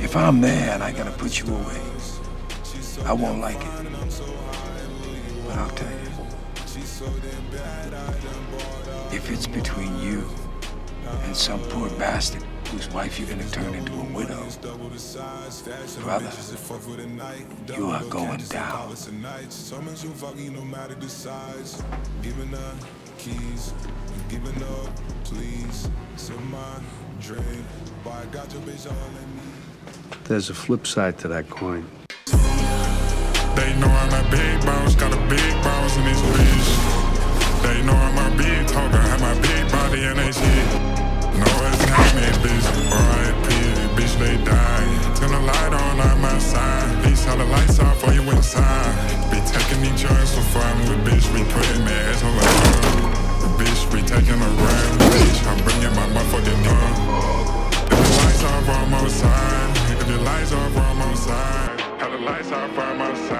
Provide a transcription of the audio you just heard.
If I'm there and I gotta put you away, I won't like it. But I'll tell you. If it's between you and some poor bastard whose wife you're gonna turn into a widow, brother, you are going down. keys, giving up, please. dream, There's a flip side to that coin. They know I'm a big boss, got a big boss in this bitch. They know I'm a big talker, have my big body and they shit. No, it's not me, bitch. R.I.P. Bitch, they die. Turn the light on on my side. Please how the lights off or you inside. Be taking these drugs for fun with bitch. We putting their ass on the. Bitch, we taking a ride, The of lights I by myself.